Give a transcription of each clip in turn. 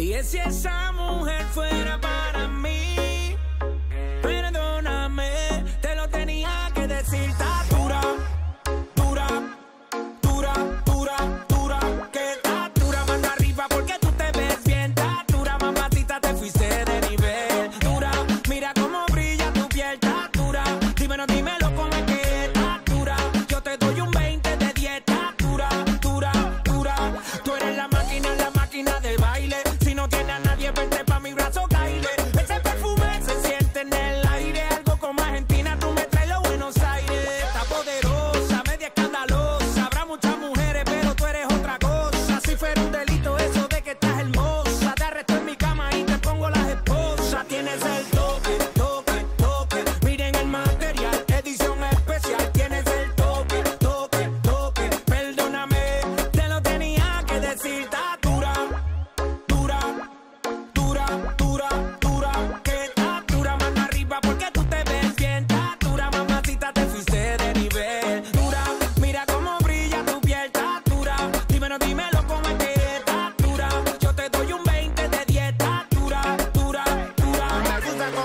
Y si esa mujer fuera para mí.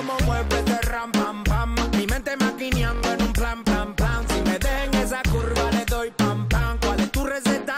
cómo mueve ese ram pam pam. Mi mente maquineando en un plan plan plan. Si me dejen esa curva le doy pam pam. ¿Cuál es tu receta?